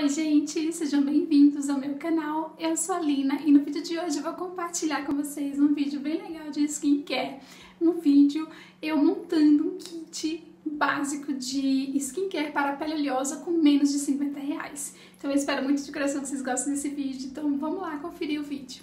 Oi gente, sejam bem-vindos ao meu canal, eu sou a Lina e no vídeo de hoje eu vou compartilhar com vocês um vídeo bem legal de skincare, um vídeo eu montando um kit básico de skincare para pele oleosa com menos de 50 reais. Então eu espero muito de coração que vocês gostem desse vídeo, então vamos lá conferir o vídeo.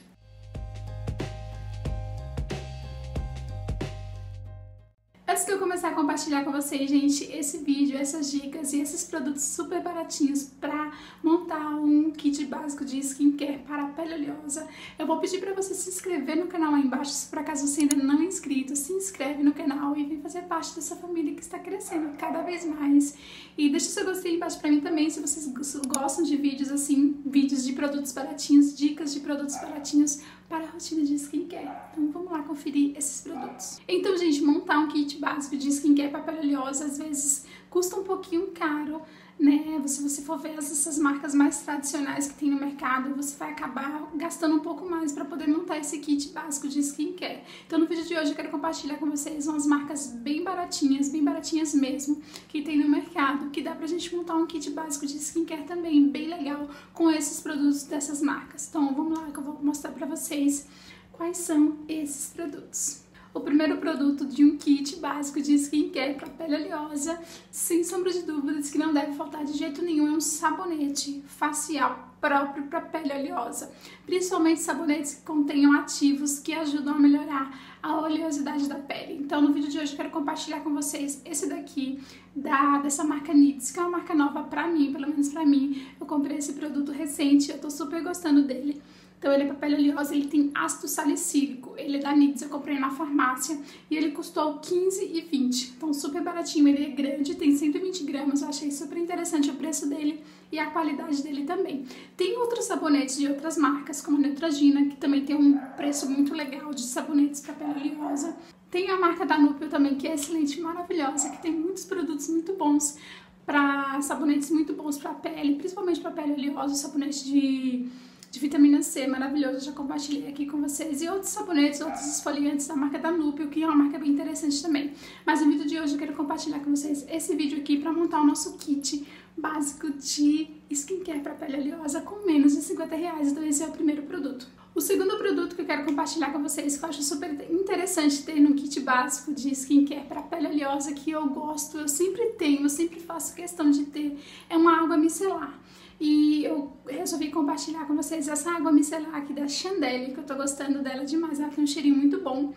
Antes de eu começar a compartilhar com vocês, gente, esse vídeo, essas dicas e esses produtos super baratinhos para montar um kit básico de skincare para a pele oleosa, eu vou pedir para você se inscrever no canal aí embaixo, se por acaso você ainda não é inscrito, se inscreve no canal e vem fazer parte dessa família que está crescendo cada vez mais. E deixa seu gostei embaixo para mim também, se vocês gostam de vídeos assim, vídeos de produtos baratinhos, dicas de produtos baratinhos para a rotina de skincare. Então vamos lá conferir esses produtos. Então, gente, montar um kit básico de skincare para pele oleosa às vezes custa um pouquinho caro, né? Se você for ver essas marcas mais tradicionais que tem no mercado, você vai acabar gastando um pouco mais para poder montar esse kit básico de skincare. Então, no vídeo de hoje eu quero compartilhar com vocês umas marcas bem baratinhas, bem baratinhas mesmo, que tem no mercado, que dá pra gente montar um kit básico de skincare também, bem legal, com esses produtos dessas marcas. Então, vamos lá que eu vou mostrar pra vocês quais são esses produtos o primeiro produto de um kit básico de skincare para pele oleosa, sem sombra de dúvidas que não deve faltar de jeito nenhum, é um sabonete facial próprio para pele oleosa, principalmente sabonetes que contenham ativos que ajudam a melhorar a oleosidade da pele. Então, no vídeo de hoje eu quero compartilhar com vocês esse daqui da dessa marca Nits, que é uma marca nova para mim, pelo menos para mim. Eu comprei esse produto recente, eu tô super gostando dele. Então ele é para pele oleosa, ele tem ácido salicílico. Ele é da NYX, eu comprei na farmácia e ele custou 15,20. Então super baratinho, ele é grande, tem 120 gramas. Eu achei super interessante o preço dele e a qualidade dele também. Tem outros sabonetes de outras marcas, como a Neutrogena, que também tem um preço muito legal de sabonetes para pele oleosa. Tem a marca da Nupio também, que é excelente, maravilhosa, que tem muitos produtos muito bons para sabonetes muito bons para pele, principalmente para pele oleosa, sabonete de de vitamina C maravilhoso, já compartilhei aqui com vocês. E outros sabonetes, outros esfoliantes da marca da Nupio, que é uma marca bem interessante também. Mas no vídeo de hoje eu quero compartilhar com vocês esse vídeo aqui para montar o nosso kit básico de skincare para pele oleosa com menos de 50 reais. Então esse é o primeiro produto. O segundo produto que eu quero compartilhar com vocês, que eu acho super interessante ter no kit básico de skincare para pele oleosa, que eu gosto, eu sempre tenho, eu sempre faço questão de ter, é uma água micelar. E eu resolvi compartilhar com vocês essa água micelar aqui da Chandelle, que eu tô gostando dela demais. Ela tem um cheirinho muito bom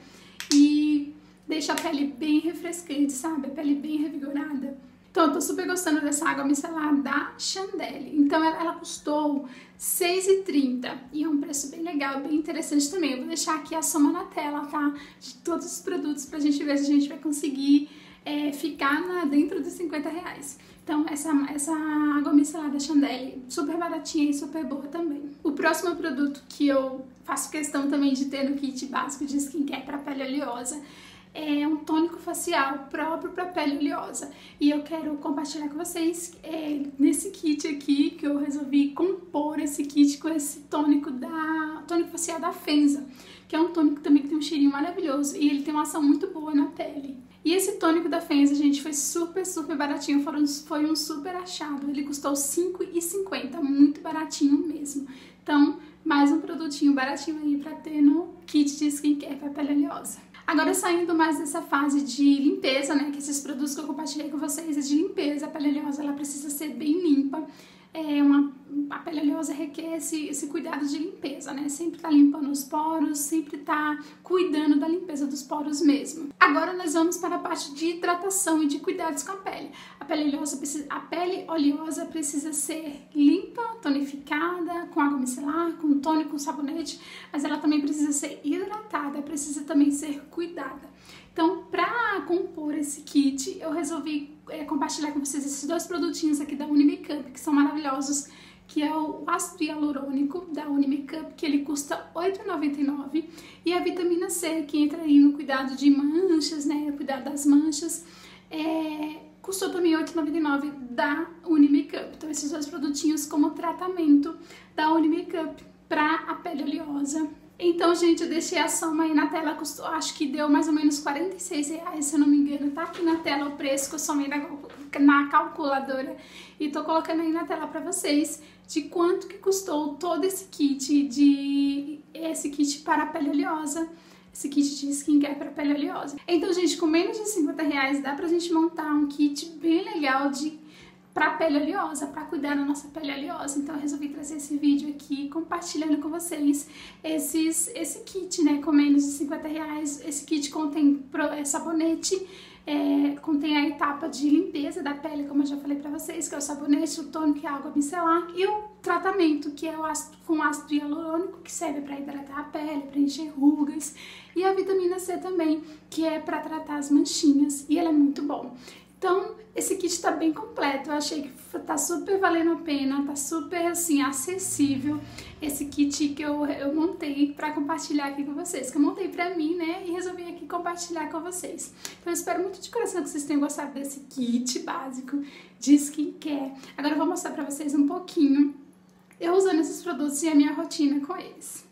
e deixa a pele bem refrescante, sabe? A pele bem revigorada. Então eu tô super gostando dessa água micelar da Chandelle. Então ela, ela custou R$6,30 e é um preço bem legal, bem interessante também. Eu vou deixar aqui a soma na tela, tá? De todos os produtos pra gente ver se a gente vai conseguir é, ficar na, dentro dos 50 reais. Então, essa, essa água micelar da Chandelle, super baratinha e super boa também. O próximo produto que eu faço questão também de ter no kit básico de skincare para pele oleosa é um tônico facial próprio para pele oleosa. E eu quero compartilhar com vocês é, nesse kit aqui que eu resolvi compor esse kit com esse tônico da tônico facial da Fenza, que é um tônico também que tem um cheirinho maravilhoso e ele tem uma ação muito boa na pele. E esse tônico da Fenza, gente, foi super, super baratinho, foi um, foi um super achado. Ele custou R$5,50, muito baratinho mesmo. Então, mais um produtinho baratinho aí pra ter no kit de skincare pra pele oleosa. Agora, saindo mais dessa fase de limpeza, né, que esses produtos que eu compartilhei com vocês é de limpeza, a pele oleosa, ela precisa ser bem limpa. É uma a pele oleosa requer esse, esse cuidado de limpeza, né? Sempre tá limpando os poros, sempre tá cuidando da limpeza dos poros mesmo. Agora nós vamos para a parte de hidratação e de cuidados com a pele. A pele oleosa precisa, a pele oleosa precisa ser limpa, tonificada, com água micelar, com tônico, com sabonete, mas ela também precisa ser hidratada, precisa também ser cuidada. Então, para compor esse kit, eu resolvi é, compartilhar com vocês esses dois produtinhos aqui da Que são maravilhosos que é o ácido hialurônico da Unimakeup, que ele custa R$ 8,99, e a vitamina C, que entra aí no cuidado de manchas, né, cuidado das manchas, é, custou também R$ 8,99 da Unimakeup. Então, esses dois produtinhos como tratamento da Unimakeup para a pele oleosa. Então, gente, eu deixei a soma aí na tela, custou, acho que deu mais ou menos 46 reais, se eu não me engano. Tá aqui na tela o preço que eu somei da na calculadora e tô colocando aí na tela para vocês de quanto que custou todo esse kit de esse kit para pele oleosa esse kit de skincare para pele oleosa. Então, gente, com menos de 50 reais dá pra gente montar um kit bem legal de para pele oleosa, para cuidar da nossa pele oleosa. Então eu resolvi trazer esse vídeo aqui compartilhando com vocês esses, esse kit, né, com menos de 50 reais. Esse kit contém é, sabonete, é, contém a etapa de limpeza da pele, como eu já falei para vocês, que é o sabonete, o tônico e a água micelar, e o tratamento, que é o ácido, com ácido hialurônico, que serve para hidratar a pele, preencher rugas, e a vitamina C também, que é para tratar as manchinhas, e ele é muito bom. Então, esse kit tá bem completo, eu achei que tá super valendo a pena, tá super, assim, acessível esse kit que eu, eu montei para compartilhar aqui com vocês, que eu montei pra mim, né, e resolvi aqui compartilhar com vocês. Então, eu espero muito de coração que vocês tenham gostado desse kit básico de skincare. Agora eu vou mostrar pra vocês um pouquinho eu usando esses produtos e a minha rotina com eles.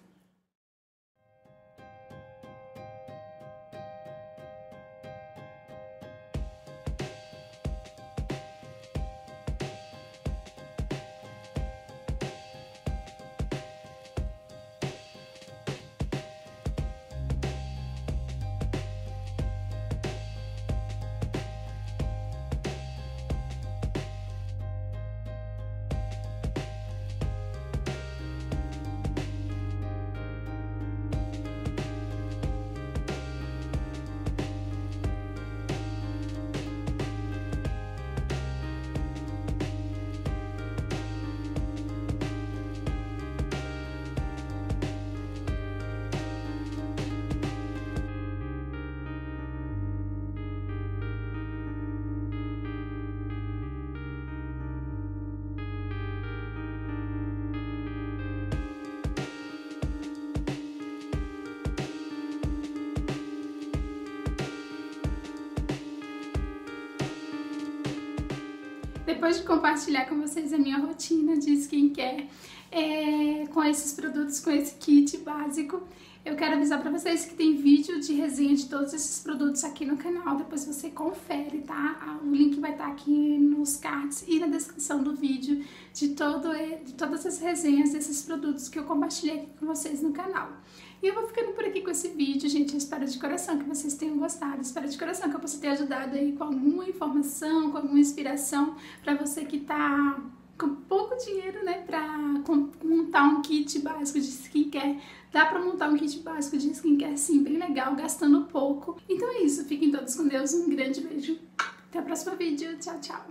Depois de compartilhar com vocês a minha rotina de skincare é, com esses produtos, com esse kit básico, eu quero avisar para vocês que tem vídeo de resenha de todos esses produtos aqui no canal, depois você confere, tá? O link vai estar tá aqui nos cards e na descrição do vídeo de, todo, de todas as resenhas desses produtos que eu compartilhei aqui com vocês no canal. E eu vou ficando por aqui com esse vídeo, gente. Eu espero de coração que vocês tenham gostado. Espero de coração que eu possa ter ajudado aí com alguma informação, com alguma inspiração para você que tá com pouco dinheiro, né, pra montar um kit básico de skincare. Dá pra montar um kit básico de skincare, sim, bem legal, gastando pouco. Então é isso, fiquem todos com Deus, um grande beijo. Até o próximo vídeo, tchau, tchau.